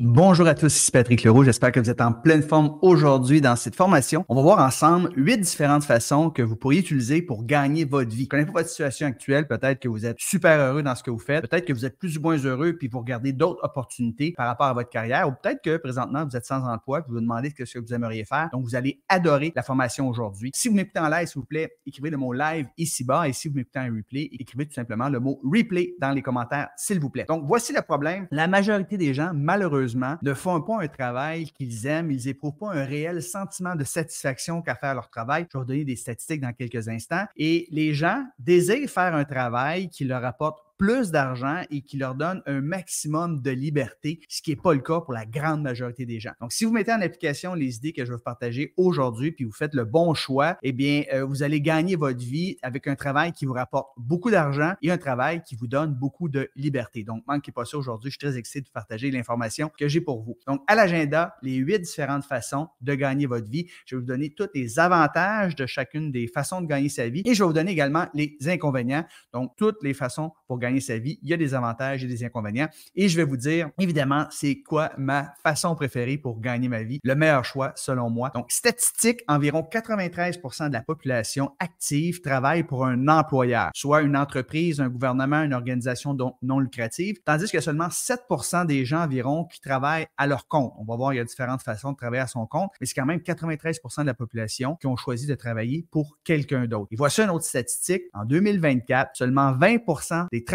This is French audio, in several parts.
Bonjour à tous, ici Patrick Leroux. J'espère que vous êtes en pleine forme aujourd'hui dans cette formation. On va voir ensemble huit différentes façons que vous pourriez utiliser pour gagner votre vie. Connaissez pas votre situation actuelle. Peut-être que vous êtes super heureux dans ce que vous faites. Peut-être que vous êtes plus ou moins heureux puis vous regardez d'autres opportunités par rapport à votre carrière. Ou peut-être que présentement vous êtes sans emploi puis vous vous demandez ce que vous aimeriez faire. Donc vous allez adorer la formation aujourd'hui. Si vous m'écoutez en live, s'il vous plaît, écrivez le mot live ici-bas. Et si vous m'écoutez en replay, écrivez tout simplement le mot replay dans les commentaires, s'il vous plaît. Donc voici le problème. La majorité des gens, malheureusement, ne font pas un travail qu'ils aiment, ils n'éprouvent pas un réel sentiment de satisfaction qu'à faire leur travail. Je vais vous donner des statistiques dans quelques instants. Et les gens désirent faire un travail qui leur apporte plus d'argent et qui leur donne un maximum de liberté, ce qui n'est pas le cas pour la grande majorité des gens. Donc, si vous mettez en application les idées que je vais vous partager aujourd'hui, puis vous faites le bon choix, eh bien, euh, vous allez gagner votre vie avec un travail qui vous rapporte beaucoup d'argent et un travail qui vous donne beaucoup de liberté. Donc, manquez pas ça aujourd'hui. Je suis très excité de partager l'information que j'ai pour vous. Donc, à l'agenda, les huit différentes façons de gagner votre vie. Je vais vous donner tous les avantages de chacune des façons de gagner sa vie et je vais vous donner également les inconvénients. Donc, toutes les façons pour gagner sa vie. Il y a des avantages et des inconvénients. Et je vais vous dire, évidemment, c'est quoi ma façon préférée pour gagner ma vie? Le meilleur choix, selon moi. Donc, statistique, environ 93% de la population active travaille pour un employeur, soit une entreprise, un gouvernement, une organisation non lucrative, tandis que seulement 7% des gens environ qui travaillent à leur compte. On va voir, il y a différentes façons de travailler à son compte, mais c'est quand même 93% de la population qui ont choisi de travailler pour quelqu'un d'autre. Et voici une autre statistique. En 2024, seulement 20% des travailleurs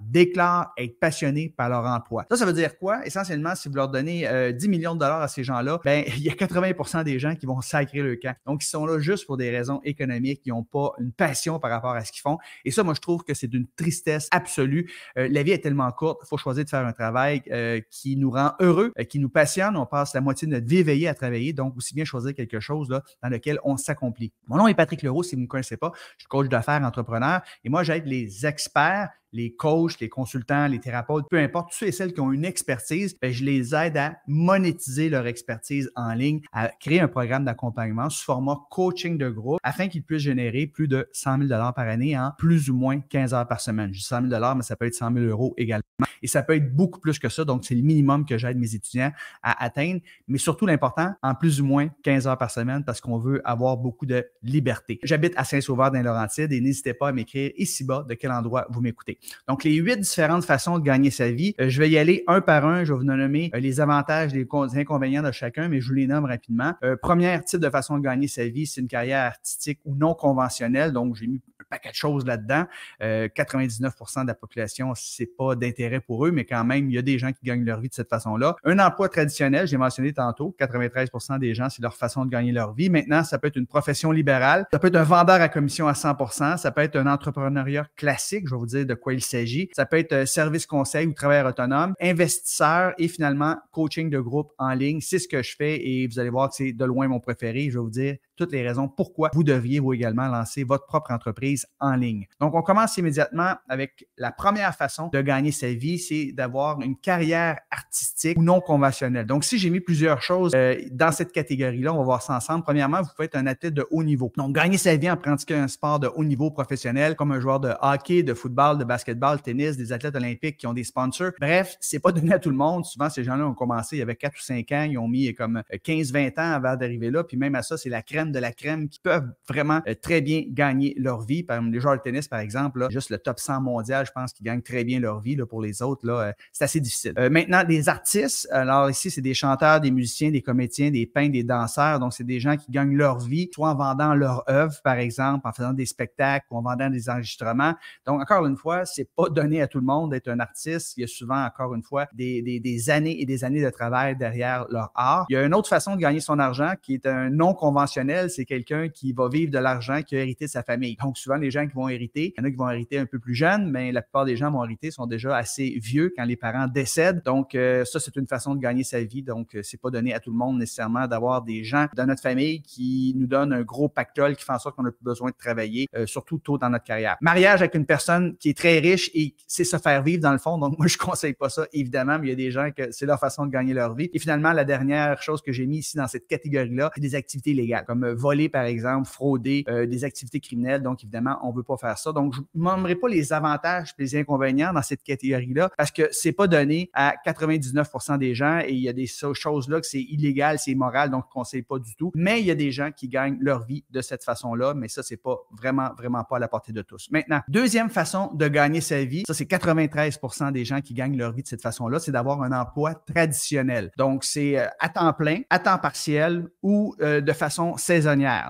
déclarent être passionnés par leur emploi. Ça, ça veut dire quoi? Essentiellement, si vous leur donnez 10 euh, millions de dollars à ces gens-là, ben, il y a 80% des gens qui vont sacrer le camp. Donc, ils sont là juste pour des raisons économiques, ils n'ont pas une passion par rapport à ce qu'ils font. Et ça, moi, je trouve que c'est d'une tristesse absolue. Euh, la vie est tellement courte, il faut choisir de faire un travail euh, qui nous rend heureux, qui nous passionne. On passe la moitié de notre vie éveillée à travailler, donc aussi bien choisir quelque chose là, dans lequel on s'accomplit. Mon nom est Patrick Leroux, si vous ne me connaissez pas, je suis coach d'affaires, entrepreneur, et moi, j'aide les experts les coachs, les consultants, les thérapeutes, peu importe, tous ceux et celles qui ont une expertise, ben, je les aide à monétiser leur expertise en ligne, à créer un programme d'accompagnement sous format coaching de groupe afin qu'ils puissent générer plus de 100 000 par année en plus ou moins 15 heures par semaine. Je dis 100 000 mais ça peut être 100 000 euros également. Et ça peut être beaucoup plus que ça. Donc, c'est le minimum que j'aide mes étudiants à atteindre. Mais surtout, l'important, en plus ou moins 15 heures par semaine parce qu'on veut avoir beaucoup de liberté. J'habite à Saint-Sauveur dans Laurentides et n'hésitez pas à m'écrire ici-bas de quel endroit vous m'écoutez. Donc, les huit différentes façons de gagner sa vie, euh, je vais y aller un par un. Je vais vous nommer euh, les avantages, les inconvénients de chacun, mais je vous les nomme rapidement. Euh, premier type de façon de gagner sa vie, c'est une carrière artistique ou non conventionnelle. Donc, j'ai mis paquet de choses là-dedans. 99% de la population, c'est pas d'intérêt pour eux, mais quand même, il y a des gens qui gagnent leur vie de cette façon-là. Un emploi traditionnel, j'ai mentionné tantôt, 93% des gens, c'est leur façon de gagner leur vie. Maintenant, ça peut être une profession libérale, ça peut être un vendeur à commission à 100% ça peut être un entrepreneuriat classique, je vais vous dire de quoi il s'agit. Ça peut être service conseil ou travailleur autonome, investisseur et finalement coaching de groupe en ligne. C'est ce que je fais et vous allez voir que c'est de loin mon préféré. Je vais vous dire toutes les raisons pourquoi vous devriez vous également lancer votre propre entreprise en ligne. Donc, on commence immédiatement avec la première façon de gagner sa vie, c'est d'avoir une carrière artistique ou non conventionnelle. Donc, si j'ai mis plusieurs choses euh, dans cette catégorie-là, on va voir ça ensemble. Premièrement, vous pouvez être un athlète de haut niveau. Donc, gagner sa vie en pratiquant un sport de haut niveau professionnel, comme un joueur de hockey, de football, de basketball, de tennis, des athlètes olympiques qui ont des sponsors. Bref, c'est pas donné à tout le monde. Souvent, ces gens-là ont commencé il y avait 4 ou 5 ans, ils ont mis comme 15-20 ans avant d'arriver là. Puis même à ça, c'est la crème de la crème qui peuvent vraiment euh, très bien gagner leur vie. Par exemple, les joueurs de tennis, par exemple, juste le top 100 mondial, je pense qu'ils gagnent très bien leur vie. Là, pour les autres, là, euh, c'est assez difficile. Euh, maintenant, des artistes. Alors ici, c'est des chanteurs, des musiciens, des comédiens, des peintres, des danseurs. Donc, c'est des gens qui gagnent leur vie, soit en vendant leur œuvre, par exemple, en faisant des spectacles ou en vendant des enregistrements. Donc, encore une fois, c'est pas donné à tout le monde d'être un artiste. Il y a souvent, encore une fois, des, des, des années et des années de travail derrière leur art. Il y a une autre façon de gagner son argent qui est un non conventionnel, c'est quelqu'un qui va vivre de l'argent, qui a hérité de sa famille. Donc, souvent, les gens qui vont hériter, il y en a qui vont hériter un peu plus jeunes, mais la plupart des gens vont hériter sont déjà assez vieux quand les parents décèdent. Donc, euh, ça, c'est une façon de gagner sa vie. Donc, euh, c'est pas donné à tout le monde nécessairement d'avoir des gens dans notre famille qui nous donnent un gros pactole qui fait en sorte qu'on a plus besoin de travailler, euh, surtout tôt dans notre carrière. Mariage avec une personne qui est très riche et c'est se faire vivre dans le fond. Donc, moi, je conseille pas ça, évidemment, mais il y a des gens que c'est leur façon de gagner leur vie. Et finalement, la dernière chose que j'ai mis ici dans cette catégorie-là, c'est des activités légales, comme comme voler, par exemple, frauder, des activités criminelles. Donc, évidemment, on ne veut pas faire ça. Donc, je ne nommerai pas les avantages les inconvénients dans cette catégorie-là parce que c'est pas donné à 99% des gens et il y a des choses-là que c'est illégal, c'est immoral, donc on ne conseille pas du tout. Mais il y a des gens qui gagnent leur vie de cette façon-là, mais ça, c'est pas vraiment, vraiment pas à la portée de tous. Maintenant, deuxième façon de gagner sa vie, ça, c'est 93% des gens qui gagnent leur vie de cette façon-là, c'est d'avoir un emploi traditionnel. Donc, c'est euh, à temps plein, à temps partiel ou euh, de façon.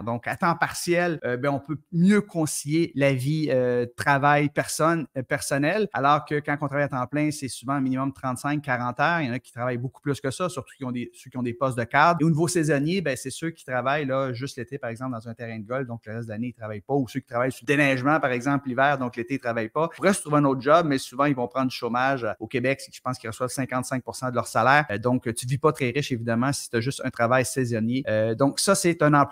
Donc, à temps partiel, euh, ben, on peut mieux concilier la vie travail personne personnel, alors que quand on travaille à temps plein, c'est souvent un minimum 35-40 heures. Il y en a qui travaillent beaucoup plus que ça, surtout qui ont des, ceux qui ont des postes de cadre. Et au niveau saisonnier, ben, c'est ceux qui travaillent là, juste l'été, par exemple, dans un terrain de golf, donc le reste de l'année, ils ne travaillent pas, ou ceux qui travaillent sur le déneigement, par exemple, l'hiver, donc l'été, ils ne travaillent pas. Ils pourraient se trouver un autre job, mais souvent, ils vont prendre du chômage. Au Québec, je pense qu'ils reçoivent 55% de leur salaire. Euh, donc, tu ne vis pas très riche, évidemment, si tu as juste un travail saisonnier. Euh, donc, ça, c'est un emploi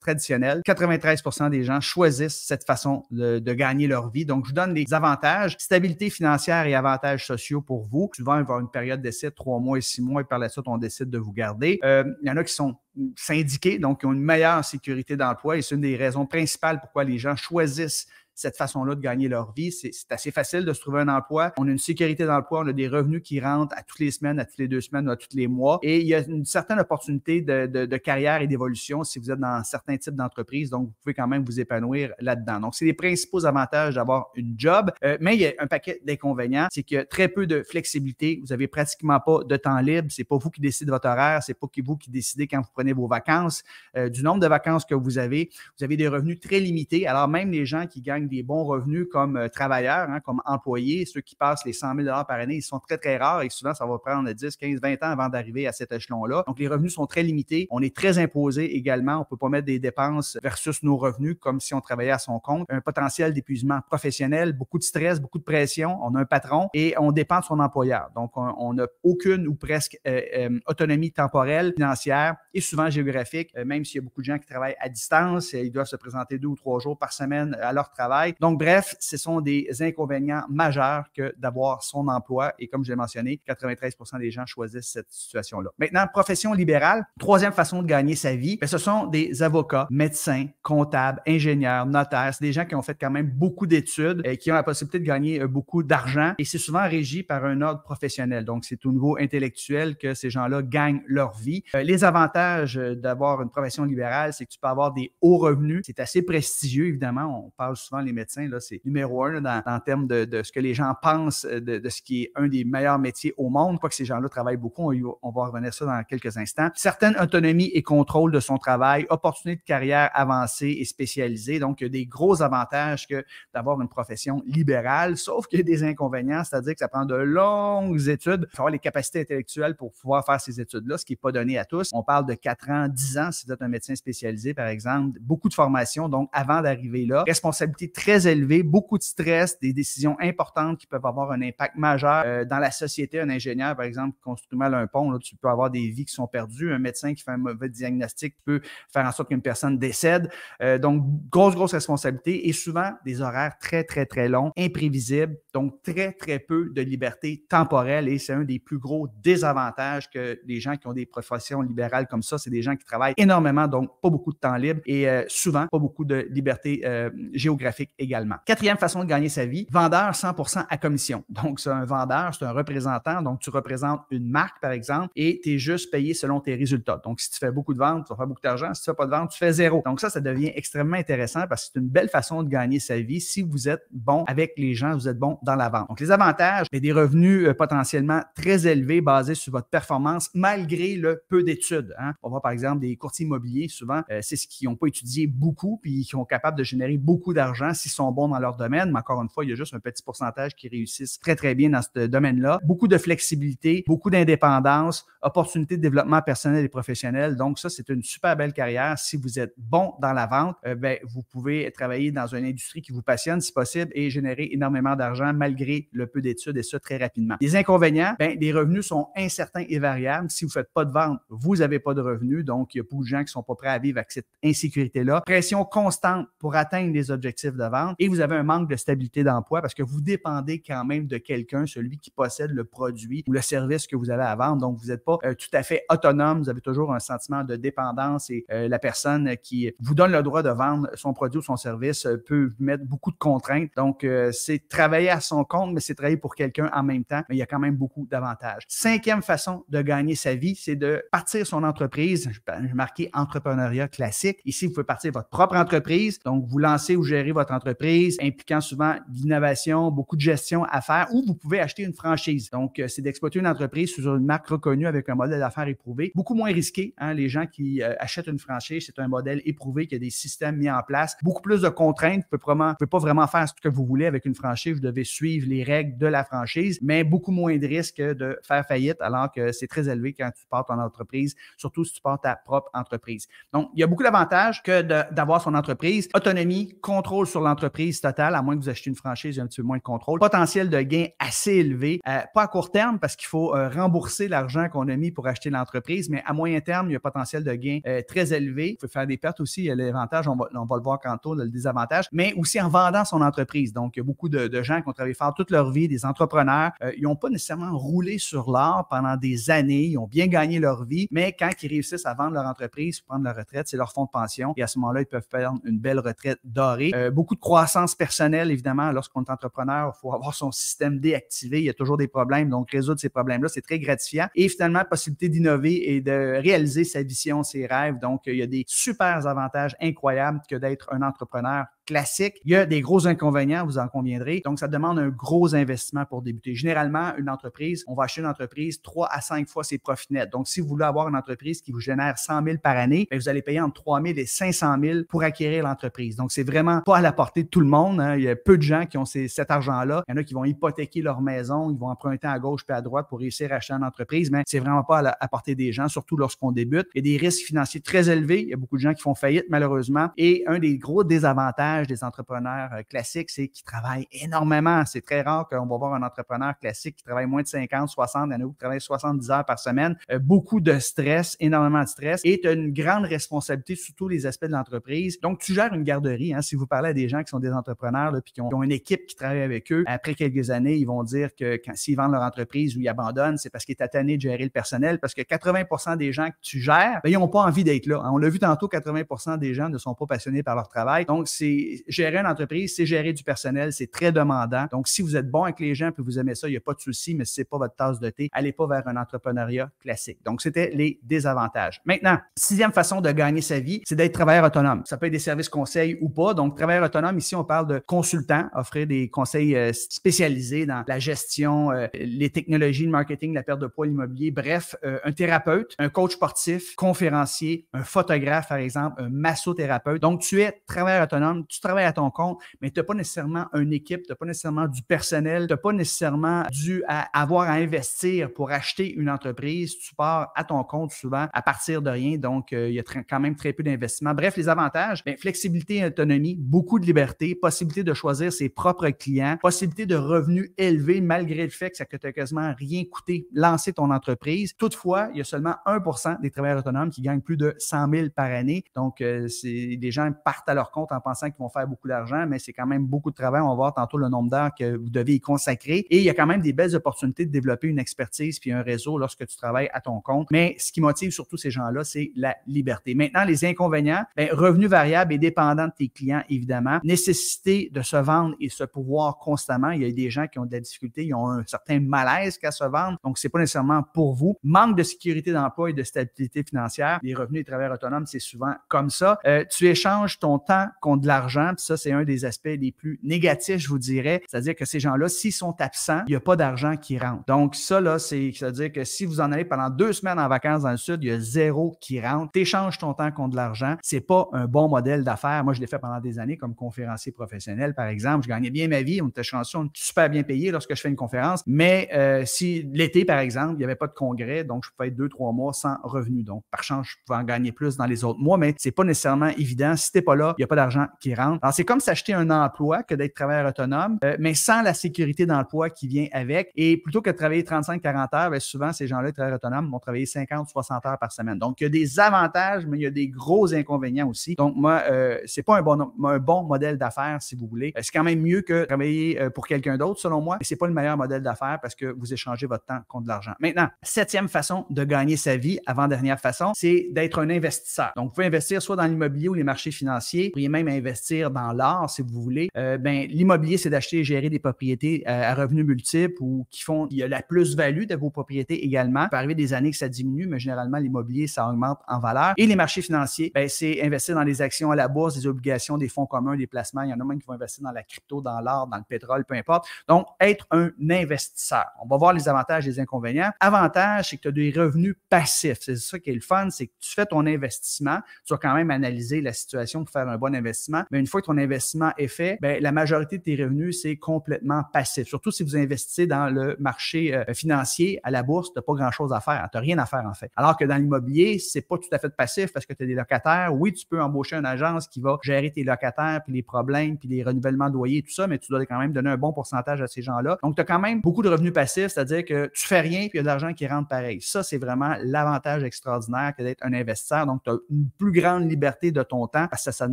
traditionnel. 93% des gens choisissent cette façon de, de gagner leur vie. Donc, je vous donne les avantages, stabilité financière et avantages sociaux pour vous. Souvent, il va y avoir une période d'essai, trois mois et six mois, et par la suite, on décide de vous garder. Euh, il y en a qui sont syndiqués, donc qui ont une meilleure sécurité d'emploi, et c'est une des raisons principales pourquoi les gens choisissent cette façon-là de gagner leur vie. C'est assez facile de se trouver un emploi. On a une sécurité d'emploi, on a des revenus qui rentrent à toutes les semaines, à toutes les deux semaines, à tous les mois. Et il y a une certaine opportunité de, carrière et d'évolution si vous êtes dans certains types d'entreprises. Donc, vous pouvez quand même vous épanouir là-dedans. Donc, c'est les principaux avantages d'avoir une job. Euh, mais il y a un paquet d'inconvénients. C'est qu'il y a très peu de flexibilité. Vous avez pratiquement pas de temps libre. C'est pas vous qui décidez votre horaire. C'est pas vous qui décidez quand vous prenez vos vacances. Euh, du nombre de vacances que vous avez, vous avez des revenus très limités. Alors, même les gens qui gagnent des bons revenus comme euh, travailleurs, hein, comme employés, ceux qui passent les 100 000 par année, ils sont très, très rares et souvent, ça va prendre 10, 15, 20 ans avant d'arriver à cet échelon-là. Donc, les revenus sont très limités. On est très imposé également. On ne peut pas mettre des dépenses versus nos revenus comme si on travaillait à son compte. Un potentiel d'épuisement professionnel, beaucoup de stress, beaucoup de pression. On a un patron et on dépend de son employeur. Donc, on n'a aucune ou presque euh, euh, autonomie temporelle, financière et souvent géographique, même s'il y a beaucoup de gens qui travaillent à distance, ils doivent se présenter deux ou trois jours par semaine à leur travail. Donc, bref, ce sont des inconvénients majeurs que d'avoir son emploi. Et comme je l'ai mentionné, 93% des gens choisissent cette situation-là. Maintenant, profession libérale, troisième façon de gagner sa vie, ben, ce sont des avocats, médecins, comptables, ingénieurs, notaires. C'est des gens qui ont fait quand même beaucoup d'études et qui ont la possibilité de gagner euh, beaucoup d'argent. Et c'est souvent régi par un ordre professionnel. Donc, c'est au niveau intellectuel que ces gens-là gagnent leur vie. Euh, les avantages d'avoir une profession libérale, c'est que tu peux avoir des hauts revenus. C'est assez prestigieux, évidemment. On parle souvent, les médecins, c'est numéro un dans, en termes de, ce que les gens pensent de, ce qui est un des meilleurs métiers au monde. Quoi que ces gens-là travaillent beaucoup, on, va revenir ça dans quelques instants. Certaines autonomies et contrôle de son travail, opportunités de carrière avancée et spécialisée. Donc, il y a des gros avantages que d'avoir une profession libérale, sauf qu'il y a des inconvénients, c'est-à-dire que ça prend de longues études. Il faut avoir les capacités intellectuelles pour pouvoir faire ces études-là, ce qui n'est pas donné à tous. On parle de 4 ans, 10 ans si vous êtes un médecin spécialisé, par exemple. Beaucoup de formation, donc avant d'arriver là. Responsabilité très élevée beaucoup de stress, des décisions importantes qui peuvent avoir un impact majeur euh, dans la société. Un ingénieur, par exemple, construit mal un pont, là, tu peux avoir des vies qui sont perdues. Un médecin qui fait un mauvais diagnostic peut faire en sorte qu'une personne décède. Euh, donc, grosse, grosse responsabilité et souvent des horaires très, très, très longs, imprévisibles. Donc, très, très peu de liberté temporelle et c'est un des plus gros désavantages que les gens qui ont des professions libérales comme ça. C'est des gens qui travaillent énormément, donc pas beaucoup de temps libre et euh, souvent pas beaucoup de liberté géographique également. Quatrième façon de gagner sa vie, vendeur 100% à commission. Donc, c'est un vendeur, c'est un représentant. Donc, tu représentes une marque, par exemple, et tu es juste payé selon tes résultats. Donc, si tu fais beaucoup de ventes, tu vas faire beaucoup d'argent. Si tu fais pas de ventes, tu fais zéro. Donc, ça, ça devient extrêmement intéressant parce que c'est une belle façon de gagner sa vie si vous êtes bon avec les gens, vous êtes bon dans la vente. Donc, les avantages, c'est des revenus euh, potentiellement très élevés basés sur votre performance malgré le peu d'études. Hein. On voit par exemple des courtiers immobiliers, souvent, euh, c'est ce qui n'ont pas étudié beaucoup puis qui sont capables de générer beaucoup d'argent s'ils sont bons dans leur domaine, mais encore une fois, il y a juste un petit pourcentage qui réussissent très, très bien dans ce domaine-là. Beaucoup de flexibilité, beaucoup d'indépendance, opportunités de développement personnel et professionnel. Donc, ça, c'est une super belle carrière. Si vous êtes bon dans la vente, euh, ben, vous pouvez travailler dans une industrie qui vous passionne, si possible, et générer énormément d'argent malgré le peu d'études et ça très rapidement. Les inconvénients, ben, les revenus sont incertains et variables. Si vous ne faites pas de vente, vous n'avez pas de revenus. Donc, il y a beaucoup de gens qui ne sont pas prêts à vivre avec cette insécurité-là. Pression constante pour atteindre les objectifs de et vous avez un manque de stabilité d'emploi parce que vous dépendez quand même de quelqu'un, celui qui possède le produit ou le service que vous avez à vendre. Donc, vous n'êtes pas euh, tout à fait autonome. Vous avez toujours un sentiment de dépendance et euh, la personne qui vous donne le droit de vendre son produit ou son service euh, peut mettre beaucoup de contraintes. Donc, c'est travailler à son compte, mais c'est travailler pour quelqu'un en même temps. Il y a quand même beaucoup d'avantages. Cinquième façon de gagner sa vie, c'est de partir son entreprise. Je marqué entrepreneuriat classique. Ici, vous pouvez partir votre propre entreprise. Donc, vous lancez ou gérez votre entreprise, impliquant souvent d'innovation, beaucoup de gestion à faire, ou vous pouvez acheter une franchise. Donc, c'est d'exploiter une entreprise sur une marque reconnue avec un modèle d'affaires éprouvé. Beaucoup moins risqué. Hein? Les gens qui euh, achètent une franchise, c'est un modèle éprouvé qui a des systèmes mis en place. Beaucoup plus de contraintes. Vous ne pouvez, pas vraiment faire ce que vous voulez avec une franchise. Vous devez suivre les règles de la franchise, mais beaucoup moins de risques de faire faillite alors que c'est très élevé quand tu portes ton entreprise, surtout si tu portes ta propre entreprise. Donc, il y a beaucoup d'avantages que d'avoir son entreprise. Autonomie, contrôle sur l'entreprise totale, à moins que vous achetiez une franchise, il y a un petit peu moins de contrôle. Potentiel de gain assez élevé. Euh, pas à court terme parce qu'il faut euh, rembourser l'argent qu'on a mis pour acheter l'entreprise, mais à moyen terme, il y a un potentiel de gain euh, très élevé. Il faut faire des pertes aussi. Il y a l'avantage, on va, on va le voir tantôt, le désavantage, mais aussi en vendant son entreprise. Donc, il y a beaucoup de, gens qui ont travaillé fort toute leur vie, des entrepreneurs. Euh, ils n'ont pas nécessairement roulé sur l'or pendant des années. Ils ont bien gagné leur vie, mais quand ils réussissent à vendre leur entreprise, prendre leur retraite, c'est leur fonds de pension. Et à ce moment-là, ils peuvent faire une belle retraite dorée. Euh, de croissance personnelle, évidemment. Lorsqu'on est entrepreneur, il faut avoir son système déactivé. Il y a toujours des problèmes. Donc, résoudre ces problèmes-là, c'est très gratifiant. Et finalement, possibilité d'innover et de réaliser sa vision, ses rêves. Donc, il y a des super avantages incroyables que d'être un entrepreneur classique. Il y a des gros inconvénients, vous en conviendrez. Donc, ça demande un gros investissement pour débuter. Généralement, une entreprise, on va acheter une entreprise trois à cinq fois ses profits nets. Donc, si vous voulez avoir une entreprise qui vous génère 100 000 par année, ben, vous allez payer entre 3 000 et 500 000 pour acquérir l'entreprise. Donc, c'est vraiment pas à la portée de tout le monde. Hein. Il y a peu de gens qui ont cet argent-là. Il y en a qui vont hypothéquer leur maison, ils vont emprunter à gauche puis à droite pour réussir à acheter une entreprise, mais c'est vraiment pas à la portée des gens, surtout lorsqu'on débute. Il y a des risques financiers très élevés. Il y a beaucoup de gens qui font faillite, malheureusement. Et un des gros désavantages des entrepreneurs euh, classiques, c'est qu'ils travaillent énormément. C'est très rare qu'on va voir un entrepreneur classique qui travaille moins de 50, 60, il y en a qui travaillent 70 heures par semaine. Euh, beaucoup de stress, énormément de stress et tu as une grande responsabilité sur tous les aspects de l'entreprise. Donc, tu gères une garderie. Hein. si vous parlez à des gens qui sont des entrepreneurs et qui, ont, une équipe qui travaille avec eux, après quelques années, ils vont dire que quand s'ils vendent leur entreprise ou ils abandonnent, c'est parce qu'ils est tanné de gérer le personnel parce que 80 des gens que tu gères, ben, ils n'ont pas envie d'être là. On l'a vu tantôt, 80% des gens ne sont pas passionnés par leur travail. Donc, c'est gérer une entreprise, c'est gérer du personnel, c'est très demandant. Donc, si vous êtes bon avec les gens et vous aimez ça, il n'y a pas de souci, mais si ce n'est pas votre tasse de thé, allez pas vers un entrepreneuriat classique. Donc, c'était les désavantages. Maintenant, sixième façon de gagner sa vie, c'est d'être travailleur autonome. Ça peut être des services conseils ou pas. Donc, travailleur autonome, ici, on parle de consultant, offrir des conseils euh, spécialisés dans la gestion, euh, les technologies, le marketing, la perte de poids, l'immobilier. Bref, euh, un thérapeute, un coach sportif, conférencier, un photographe, par exemple, un massothérapeute. Donc, tu es travailleur autonome, tu travailles à ton compte, mais tu n'as pas nécessairement une équipe, tu n'as pas nécessairement du personnel, tu n'as pas nécessairement dû avoir à investir pour acheter une entreprise. Tu pars à ton compte souvent à partir de rien. Donc, euh, il y a quand même très peu d'investissement. Bref, les avantages, bien, flexibilité et autonomie, beaucoup de liberté, possibilité de choisir ses propres clients, possibilité de revenus élevés malgré le fait que ça ne t'a quasiment rien coûté lancer ton entreprise. Toutefois, il y a seulement 1% des travailleurs autonomes qui gagnent plus de 100 000 par année. Donc, euh, c'est, les gens partent à leur compte en pensant vont faire beaucoup d'argent, mais c'est quand même beaucoup de travail. On va voir tantôt le nombre d'heures que vous devez y consacrer. Et il y a quand même des belles opportunités de développer une expertise puis un réseau lorsque tu travailles à ton compte. Mais ce qui motive surtout ces gens-là, c'est la liberté. Maintenant, les inconvénients, bien, revenus variables et dépendants de tes clients, évidemment. Nécessité de se vendre et se pouvoir constamment. Il y a des gens qui ont de la difficulté, ils ont un certain malaise qu'à se vendre. Donc, c'est pas nécessairement pour vous. Manque de sécurité d'emploi et de stabilité financière. Les revenus des travailleurs autonomes, c'est souvent comme ça. Euh, tu échanges ton temps contre de l'argent. Ça, c'est un des aspects les plus négatifs, je vous dirais. C'est-à-dire que ces gens-là, s'ils sont absents, il n'y a pas d'argent qui rentre. Donc, ça, là, c'est, c'est-à-dire que si vous en allez pendant deux semaines en vacances dans le sud, il y a zéro qui rentre. Tu échanges ton temps contre de l'argent. C'est pas un bon modèle d'affaires. Moi, je l'ai fait pendant des années comme conférencier professionnel, par exemple. Je gagnais bien ma vie. On était chanceux, on était super bien payé lorsque je fais une conférence. Mais euh, si l'été, par exemple, il n'y avait pas de congrès, donc je pouvais être deux, trois mois sans revenu. Donc, par chance, je pouvais en gagner plus dans les autres mois, mais c'est pas nécessairement évident. Si t'es pas là, il n'y a pas d'argent qui rentre. Alors, c'est comme s'acheter un emploi que d'être travailleur autonome, euh, mais sans la sécurité d'emploi qui vient avec. Et plutôt que de travailler 35-40 heures, bien, souvent, ces gens-là, travailleurs autonomes, vont travailler 50-60 heures par semaine. Donc, il y a des avantages, mais il y a des gros inconvénients aussi. Donc, moi, euh, c'est pas un bon, un bon modèle d'affaires, si vous voulez. C'est quand même mieux que travailler euh, pour quelqu'un d'autre, selon moi, mais c'est pas le meilleur modèle d'affaires parce que vous échangez votre temps contre de l'argent. Maintenant, septième façon de gagner sa vie, avant-dernière façon, c'est d'être un investisseur. Donc, vous pouvez investir soit dans l'immobilier ou les marchés financiers. Vous pourriez même investir dans l'art, si vous voulez. Euh, ben, l'immobilier, c'est d'acheter et gérer des propriétés euh, à revenus multiples ou qui font, il y a la plus-value de vos propriétés également. Il peut arriver des années que ça diminue, mais généralement, l'immobilier, ça augmente en valeur. Et les marchés financiers, ben, c'est investir dans des actions à la bourse, des obligations, des fonds communs, des placements. Il y en a même qui vont investir dans la crypto, dans l'art, dans le pétrole, peu importe. Donc, être un investisseur. On va voir les avantages et les inconvénients. Avantage, c'est que tu as des revenus passifs. C'est ça qui est le fun, c'est que tu fais ton investissement, tu vas quand même analyser la situation pour faire un bon investissement. Une fois que ton investissement est fait, ben, la majorité de tes revenus, c'est complètement passif. Surtout si vous investissez dans le marché euh, financier, à la bourse, tu n'as pas grand-chose à faire. Tu n'as rien à faire en fait. Alors que dans l'immobilier, c'est pas tout à fait passif parce que tu as des locataires. Oui, tu peux embaucher une agence qui va gérer tes locataires, puis les problèmes, puis les renouvellements de loyer, tout ça, mais tu dois quand même donner un bon pourcentage à ces gens-là. Donc, tu as quand même beaucoup de revenus passifs, c'est-à-dire que tu fais rien, puis il y a de l'argent qui rentre pareil. Ça, c'est vraiment l'avantage extraordinaire que d'être un investisseur. Donc, tu as une plus grande liberté de ton temps parce que ça ne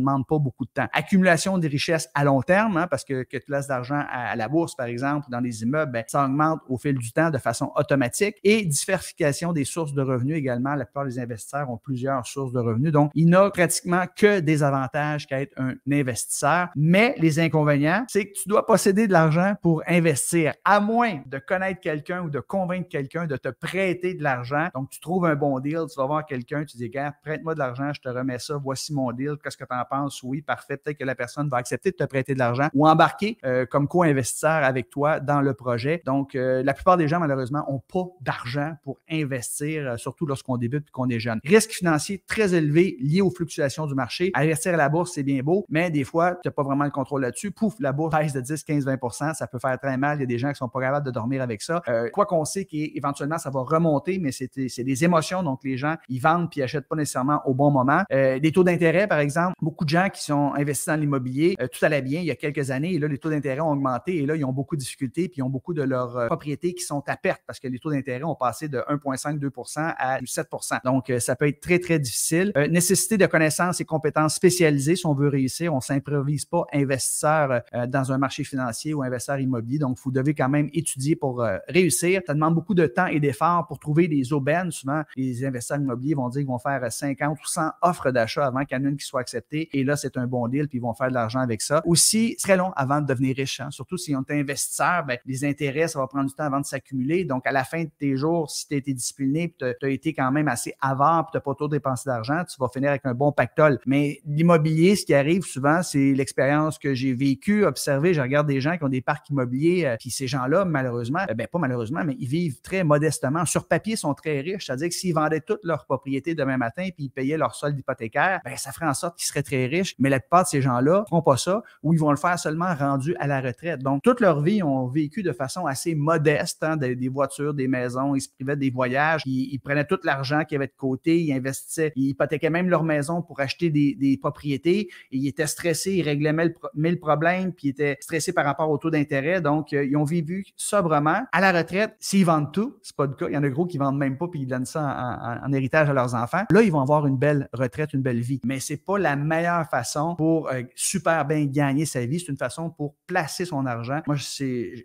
demande pas beaucoup de temps. Accumulation des richesses à long terme, hein, parce que, que tu laisses d'argent à, la bourse, par exemple, ou dans les immeubles, ben, ça augmente au fil du temps de façon automatique. Et diversification des sources de revenus également. La plupart des investisseurs ont plusieurs sources de revenus. Donc, il n'a pratiquement que des avantages qu'à être un investisseur. Mais les inconvénients, c'est que tu dois posséder de l'argent pour investir, à moins de connaître quelqu'un ou de convaincre quelqu'un de te prêter de l'argent. Donc, tu trouves un bon deal, tu vas voir quelqu'un, tu dis, gars, prête-moi de l'argent, je te remets ça, voici mon deal, qu'est-ce que tu en penses? Oui, parfait, peut-être que la personne va accepter de te prêter de l'argent ou embarquer euh, comme co-investisseur avec toi dans le projet. Donc, euh, la plupart des gens, malheureusement, n'ont pas d'argent pour investir, euh, surtout lorsqu'on débute et qu'on est jeune. Risque financier très élevé lié aux fluctuations du marché. Investir à la bourse, c'est bien beau, mais des fois, tu n'as pas vraiment le contrôle là-dessus. Pouf, la bourse baisse de 10, 15, 20% ça peut faire très mal. Il y a des gens qui sont pas capables de dormir avec ça. quoi qu'on sait qu'éventuellement, ça va remonter, mais c'est des émotions. Donc, les gens, ils vendent puis achètent pas nécessairement au bon moment. des taux d'intérêt, par exemple, beaucoup de gens qui sont investis dans l'immobilier, tout allait bien il y a quelques années, et là, les taux d'intérêt ont augmenté, et là, ils ont beaucoup de difficultés, puis ils ont beaucoup de leurs propriétés qui sont à perte parce que les taux d'intérêt ont passé de 1,5-2 à 7 Donc, ça peut être très, très difficile. nécessité de connaissances et compétences spécialisées si on veut réussir. On ne s'improvise pas investisseur dans un marché financier ou investisseur immobilier. Donc, vous devez quand même étudier pour réussir. Ça demande beaucoup de temps et d'efforts pour trouver des aubaines. Souvent, les investisseurs immobiliers vont dire qu'ils vont faire 50 ou 100 offres d'achat avant qu'il y en ait une qui soit acceptée. Et là, c'est un bon deal, puis ils vont faire de l'argent avec ça. Aussi, très long avant de devenir riche. Hein. Surtout si on est investisseur, ben, les intérêts, ça va prendre du temps avant de s'accumuler. Donc, à la fin de tes jours, si tu as été discipliné, puis tu as, été quand même assez avare, puis tu n'as pas trop dépensé d'argent, tu vas finir avec un bon pactole. Mais l'immobilier, ce qui arrive souvent, c'est l'expérience que j'ai vécue, observée. Je regarde des gens qui ont des parcs immobiliers, euh, puis ces gens-là, malheureusement, euh, ben pas malheureusement, mais ils vivent très modestement. Sur papier, sont très riches. C'est-à-dire que s'ils vendaient toutes leurs propriétés demain matin, puis ils payaient leur solde hypothécaire, ben ça ferait en sorte qu'ils seraient très riches. Mais la plupart ces gens-là ne feront pas ça, ou ils vont le faire seulement rendu à la retraite. Donc, toute leur vie, ils ont vécu de façon assez modeste, hein, des, voitures, des maisons, ils se privaient des voyages, ils, prenaient tout l'argent qu'il y avait de côté, ils investissaient, ils hypothéquaient même leur maison pour acheter des, propriétés, ils étaient stressés, ils réglaient mille, problèmes, puis ils étaient stressés par rapport au taux d'intérêt. Donc, euh, ils ont vécu sobrement. À la retraite, s'ils vendent tout, c'est pas le cas. Il y en a gros qui vendent même pas, puis ils donnent ça en, héritage à leurs enfants. Là, ils vont avoir une belle retraite, une belle vie. Mais c'est pas la meilleure façon pour euh, super bien gagner sa vie. C'est une façon pour placer son argent. Moi,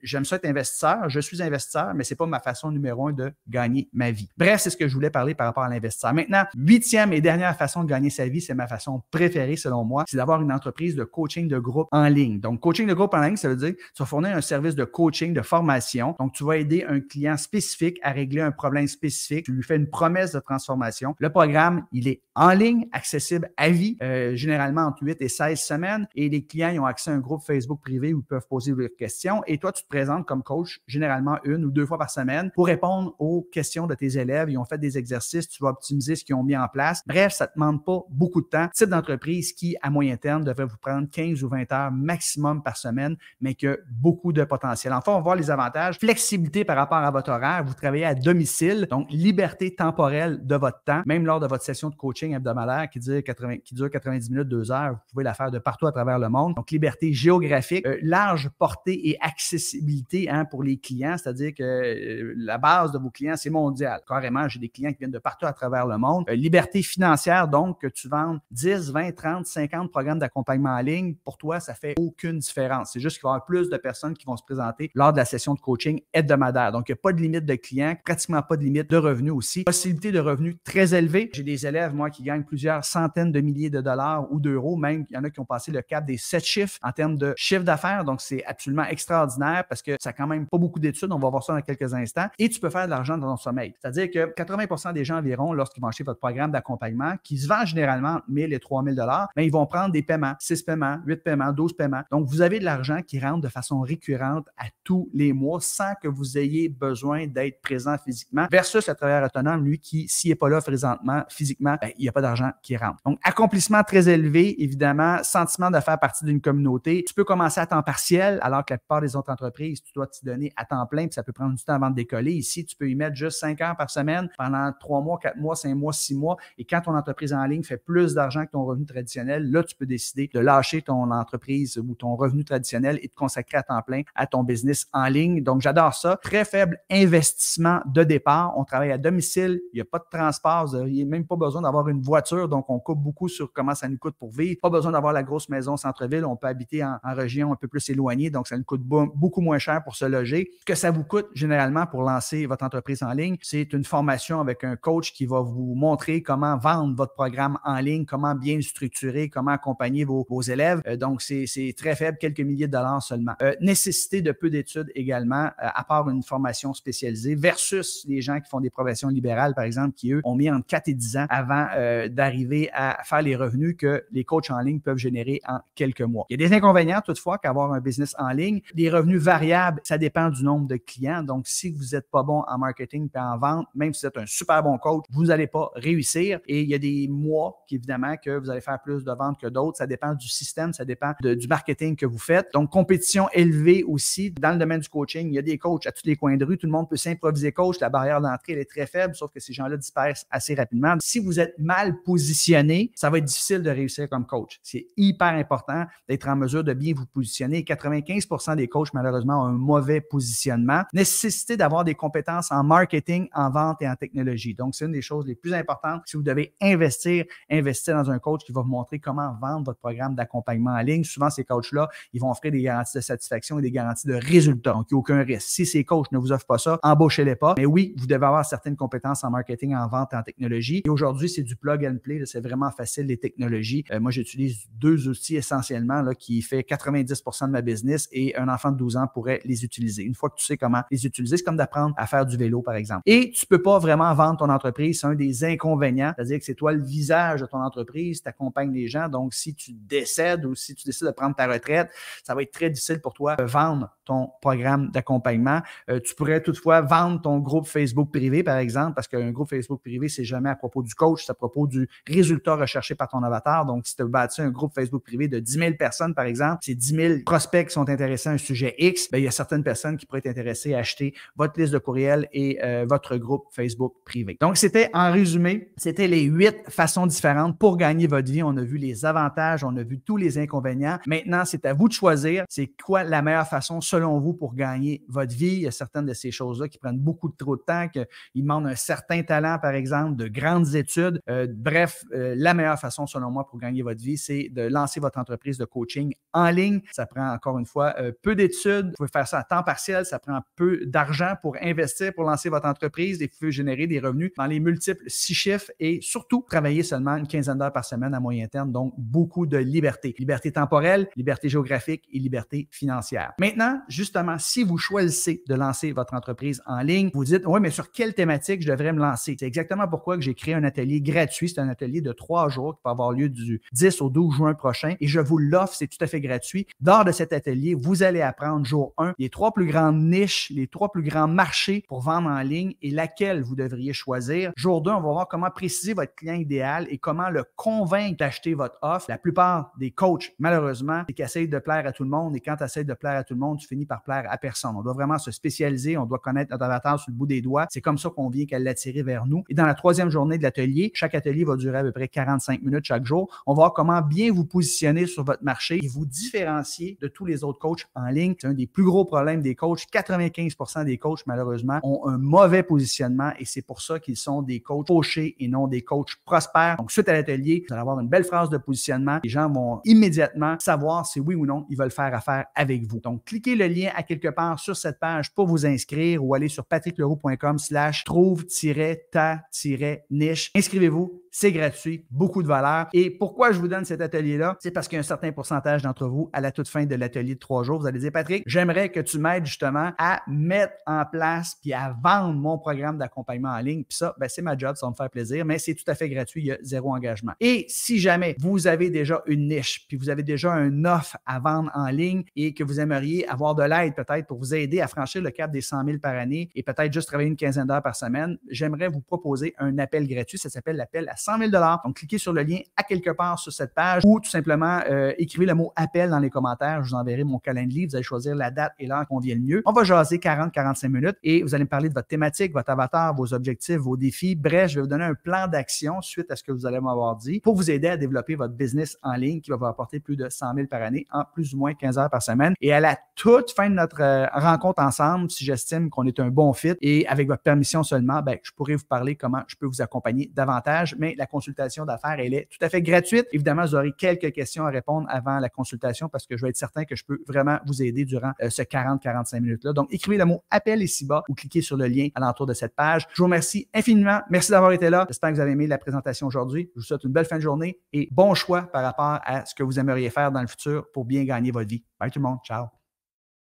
j'aime ça être investisseur. Je suis investisseur, mais c'est pas ma façon numéro un de gagner ma vie. Bref, c'est ce que je voulais parler par rapport à l'investisseur. Maintenant, huitième et dernière façon de gagner sa vie, c'est ma façon préférée selon moi, c'est d'avoir une entreprise de coaching de groupe en ligne. Donc, coaching de groupe en ligne, ça veut dire tu vas fournir un service de coaching, de formation. Donc, tu vas aider un client spécifique à régler un problème spécifique. Tu lui fais une promesse de transformation. Le programme, il est en ligne, accessible à vie, euh, généralement entre 8 et 16 semaines. Et les clients, ils ont accès à un groupe Facebook privé où ils peuvent poser leurs questions. Et toi, tu te présentes comme coach généralement une ou deux fois par semaine pour répondre aux questions de tes élèves. Ils ont fait des exercices, tu vas optimiser ce qu'ils ont mis en place. Bref, ça ne demande pas beaucoup de temps. Type d'entreprise qui, à moyen terme, devrait vous prendre 15 ou 20 heures maximum par semaine, mais qui a beaucoup de potentiel. Enfin, on va voir les avantages. Flexibilité par rapport à votre horaire. Vous travaillez à domicile, donc liberté temporelle de votre temps, même lors de votre session de coaching hebdomadaire qui dure, 80, qui dure 90 minutes, 2 heures. Vous pouvez à faire de partout à travers le monde. Donc, liberté géographique, euh, large portée et accessibilité hein, pour les clients, c'est-à-dire que euh, la base de vos clients, c'est mondial. Carrément, j'ai des clients qui viennent de partout à travers le monde. Euh, liberté financière, donc, que tu vendes 10, 20, 30, 50 programmes d'accompagnement en ligne, pour toi, ça fait aucune différence. C'est juste qu'il va y avoir plus de personnes qui vont se présenter lors de la session de coaching hebdomadaire. Donc, il n'y a pas de limite de clients, pratiquement pas de limite de revenus aussi. Possibilité de revenus très élevée. J'ai des élèves, moi, qui gagnent plusieurs centaines de milliers de dollars ou d'euros, même en a qui ont passé le cap des sept chiffres en termes de chiffre d'affaires. Donc, c'est absolument extraordinaire parce que ça n'a quand même pas beaucoup d'études. On va voir ça dans quelques instants. Et tu peux faire de l'argent dans ton sommeil. C'est-à-dire que 80% des gens environ, lorsqu'ils vont acheter votre programme d'accompagnement, qui se vend généralement 1000 et 3000 dollars, mais ils vont prendre des paiements, 6 paiements, 8 paiements, 12 paiements. Donc, vous avez de l'argent qui rentre de façon récurrente à tous les mois sans que vous ayez besoin d'être présent physiquement versus le travailleur autonome, lui, qui, s'il n'est pas là présentement, physiquement, ben, il n'y a pas d'argent qui rentre. Donc, accomplissement très élevé, évidemment, sentiment de faire partie d'une communauté. Tu peux commencer à temps partiel, alors que la plupart des autres entreprises, tu dois t'y donner à temps plein, puis ça peut prendre du temps avant de décoller. Ici, tu peux y mettre juste 5 heures par semaine pendant 3 mois, 4 mois, 5 mois, 6 mois. Et quand ton entreprise en ligne fait plus d'argent que ton revenu traditionnel, là, tu peux décider de lâcher ton entreprise ou ton revenu traditionnel et de consacrer à temps plein à ton business en ligne. Donc, j'adore ça. Très faible investissement de départ. On travaille à domicile. Il n'y a pas de transport. Il n'y a même pas besoin d'avoir une voiture. Donc, on coupe beaucoup sur comment ça nous coûte pour vivre. Pas besoin d'avoir la grosse maison centre-ville. On peut habiter en, région un peu plus éloignée. Donc, ça nous coûte beaucoup moins cher pour se loger. Ce que ça vous coûte généralement pour lancer votre entreprise en ligne, c'est une formation avec un coach qui va vous montrer comment vendre votre programme en ligne, comment bien le structurer, comment accompagner vos, élèves. Euh, donc, c'est très faible, quelques milliers de dollars seulement. Euh, nécessité de peu d'études également, euh, à part une formation spécialisée, versus les gens qui font des professions libérales, par exemple, qui, eux, ont mis entre 4 et 10 ans avant d'arriver à faire les revenus que les coachs en ligne peuvent générer en quelques mois. Il y a des inconvénients, toutefois, qu'avoir un business en ligne. Les revenus variables, ça dépend du nombre de clients. Donc, si vous n'êtes pas bon en marketing et en vente, même si vous êtes un super bon coach, vous n'allez pas réussir. Et il y a des mois, évidemment, que vous allez faire plus de ventes que d'autres. Ça dépend du système, ça dépend du marketing que vous faites. Donc, compétition élevée aussi. Dans le domaine du coaching, il y a des coachs à tous les coins de rue. Tout le monde peut s'improviser coach. La barrière d'entrée, elle est très faible, sauf que ces gens-là dispersent assez rapidement. Si vous êtes mal positionné, ça va être difficile de réussir comme coach. C'est hyper important d'être en mesure de bien vous positionner. 95% des coachs, malheureusement, ont un mauvais positionnement. Nécessité d'avoir des compétences en marketing, en vente et en technologie. Donc, c'est une des choses les plus importantes. Si vous devez investir, investir dans un coach qui va vous montrer comment vendre votre programme d'accompagnement en ligne. Souvent, ces coachs-là, ils vont offrir des garanties de satisfaction et des garanties de résultats. Donc, il n'y a aucun risque. Si ces coachs ne vous offrent pas ça, embauchez-les pas. Mais oui, vous devez avoir certaines compétences en marketing, en vente et en technologie. Et aujourd'hui, c'est du plug and play. C'est vraiment facile, les technologies. Euh, moi, j'utilise deux outils essentiellement là, qui fait 90% de ma business et un enfant de 12 ans pourrait les utiliser. Une fois que tu sais comment les utiliser, c'est comme d'apprendre à faire du vélo, par exemple. Et tu peux pas vraiment vendre ton entreprise. C'est un des inconvénients. C'est-à-dire que c'est toi le visage de ton entreprise, tu accompagnes les gens. Donc, si tu décèdes ou si tu décides de prendre ta retraite, ça va être très difficile pour toi de vendre ton programme d'accompagnement. Euh, tu pourrais toutefois vendre ton groupe Facebook privé, par exemple, parce qu'un groupe Facebook privé, c'est jamais à propos du coach, c'est à propos du résultat recherché par ton avatar. Donc, si tu as bâti un groupe Facebook privé de 10 000 personnes, par exemple, c'est 10 000 prospects qui sont intéressés à un sujet X, bien, il y a certaines personnes qui pourraient être intéressées à acheter votre liste de courriels et euh, votre groupe Facebook privé. Donc, c'était en résumé, c'était les huit façons différentes pour gagner votre vie. On a vu les avantages, on a vu tous les inconvénients. Maintenant, c'est à vous de choisir c'est quoi la meilleure façon selon vous pour gagner votre vie? Il y a certaines de ces choses-là qui prennent beaucoup trop de temps, qui demandent un certain talent, par exemple, de grandes études. Euh, bref, euh, la meilleure façon, selon moi, pour gagner votre vie, c'est de lancer votre entreprise de coaching en ligne. Ça prend encore une fois euh, peu d'études. Vous pouvez faire ça à temps partiel. Ça prend peu d'argent pour investir, pour lancer votre entreprise et vous pouvez générer des revenus dans les multiples six chiffres et surtout travailler seulement une quinzaine d'heures par semaine à moyen terme. Donc, beaucoup de liberté. Liberté temporelle, liberté géographique et liberté financière. Maintenant, justement, si vous choisissez de lancer votre entreprise en ligne, vous dites, oui, mais sur quelle thématique je devrais me lancer? C'est exactement pourquoi que j'ai créé un atelier gratuit. C'est un atelier de trois jours qui va avoir lieu du 10 au 12 juin prochain et je vous l'offre. C'est tout à fait gratuit. Lors de cet atelier, vous allez apprendre jour 1 les trois plus grandes niches, les trois plus grands marchés pour vendre en ligne et laquelle vous devriez choisir. Jour 2, on va voir comment préciser votre client idéal et comment le convaincre d'acheter votre offre. La plupart des coachs, malheureusement, c'est qu'ils essayent de plaire à tout le monde et quand tu essaies de plaire à tout le monde, tu finis par plaire à personne. On doit vraiment se spécialiser, on doit connaître notre avatar sur le bout des doigts. C'est comme ça qu'on vient qu'elle l'attirer vers nous. Et dans la troisième journée de l'atelier, chaque atelier va durer à peu près 45 minutes chaque jour. On va voir comment bien bien vous positionner sur votre marché et vous différencier de tous les autres coachs en ligne. C'est un des plus gros problèmes des coachs. 95% des coachs, malheureusement, ont un mauvais positionnement et c'est pour ça qu'ils sont des coachs fauchés et non des coachs prospères. Donc, suite à l'atelier, vous allez avoir une belle phrase de positionnement. Les gens vont immédiatement savoir si oui ou non ils veulent faire affaire avec vous. Donc, cliquez le lien à quelque part sur cette page pour vous inscrire ou aller sur patrickleroux.com slash trouve-ta-niche. Inscrivez-vous, c'est gratuit, beaucoup de valeur. Et pourquoi je vous donne cet atelier-là? C'est parce qu'il certain pourcentage d'entre vous, à la toute fin de l'atelier de trois jours, vous allez dire, Patrick, j'aimerais que tu m'aides justement à mettre en place puis à vendre mon programme d'accompagnement en ligne. Puis ça, ben, c'est ma job, ça va me faire plaisir, mais c'est tout à fait gratuit, il y a zéro engagement. Et si jamais vous avez déjà une niche, puis vous avez déjà un offre à vendre en ligne et que vous aimeriez avoir de l'aide peut-être pour vous aider à franchir le cap des 100 000 par année et peut-être juste travailler une quinzaine d'heures par semaine, j'aimerais vous proposer un appel gratuit. Ça s'appelle l'appel à 100 000 Donc, cliquez sur le lien à quelque part sur cette page ou tout simplement euh, écrivez le mot appel dans les commentaires. Je vous enverrai mon calendrier. Vous allez choisir la date et l'heure qu'on vient le mieux. On va jaser 40-45 minutes et vous allez me parler de votre thématique, votre avatar, vos objectifs, vos défis. Bref, je vais vous donner un plan d'action suite à ce que vous allez m'avoir dit pour vous aider à développer votre business en ligne qui va vous apporter plus de 100 000 par année en plus ou moins 15 heures par semaine. Et à la toute fin de notre euh, rencontre ensemble, si j'estime qu'on est un bon fit et avec votre permission seulement, ben, je pourrais vous parler comment je peux vous accompagner davantage. Mais la consultation d'affaires, elle est tout à fait gratuite. Évidemment, vous aurez quelques questions à répondre avant la consultation parce que je vais être certain que je peux vraiment vous aider durant euh, ce 40-45 minutes-là. Donc, écrivez le mot appel ici-bas ou cliquez sur le lien à l'entour de cette page. Je vous remercie infiniment. Merci d'avoir été là. J'espère que vous avez aimé la présentation aujourd'hui. Je vous souhaite une belle fin de journée et bon choix par rapport à ce que vous aimeriez faire dans le futur pour bien gagner votre vie. Bye tout le monde. Ciao.